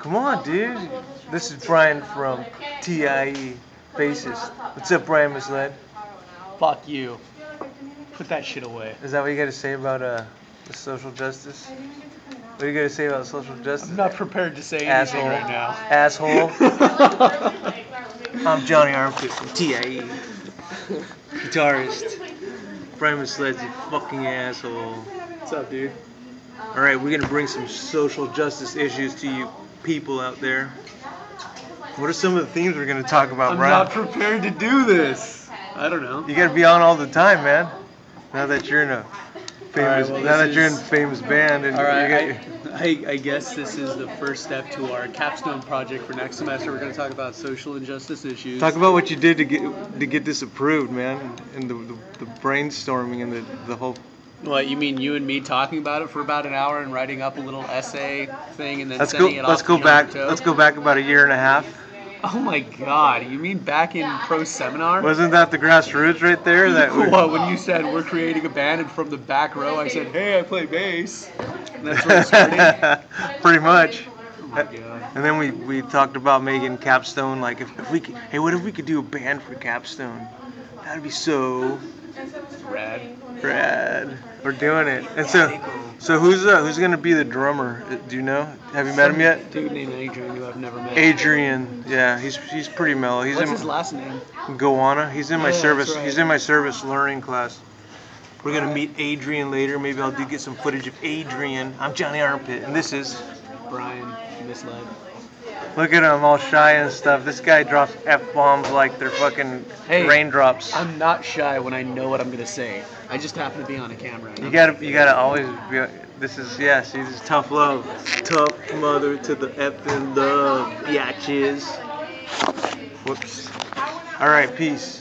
Come on, dude. This is Brian from TIE Bassist. What's up, Brian Misled? Fuck you. Put that shit away. Is that what you got to say about uh, social justice? What are you going to say about social justice? I'm not prepared to say anything right now. Asshole. I'm Johnny Armpit from TIE. Guitarist. Brian Misled's a fucking asshole. What's up, dude? All right, we're gonna bring some social justice issues to you people out there. What are some of the themes we're gonna talk about, I'm Brian? not prepared to do this. I don't know. You gotta be on all the time, man. Now that you're in a famous, well, now that you're in a famous band, and All right, I, I, I guess this is the first step to our capstone project for next semester. We're going to talk about social injustice issues. talk about what you did to get to get this approved, man, and the, the, the brainstorming and the, the whole. What you mean? You and me talking about it for about an hour and writing up a little essay thing and then Let's go. sending it Let's off go to back. Let's go back about a year and a half. Oh my God! You mean back in pro seminar? Wasn't that the grassroots right there? That when you said we're creating a band and from the back row I said, hey, I play bass. And that's where it started. Pretty much. And then we, we talked about making Capstone like if, if we could, hey what if we could do a band for Capstone? That'd be so Rad. rad. We're doing it. And so so who's uh, who's gonna be the drummer? Uh, Do you know? Have you met him yet? Dude named Adrian who I've never met. Adrian. Yeah, he's he's pretty mellow. He's What's in his last name? Goanna. He's in my Yeah, service. right. He's in my service learning class. We're gonna meet Adrian later. Maybe I'll do get some footage of Adrian. I'm Johnny Armpit, and this is Brian misled. Look at him all shy and stuff. This guy drops f bombs like they're fucking Hey, raindrops. I'm not shy when I know what I'm gonna say. I just happen to be on a camera. You gotta, you gotta always be. This is yeah. See, this is tough love. Tough mother to the effing love, biatches. Whoops. All right, peace.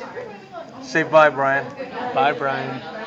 Say bye, Brian. Bye, Brian.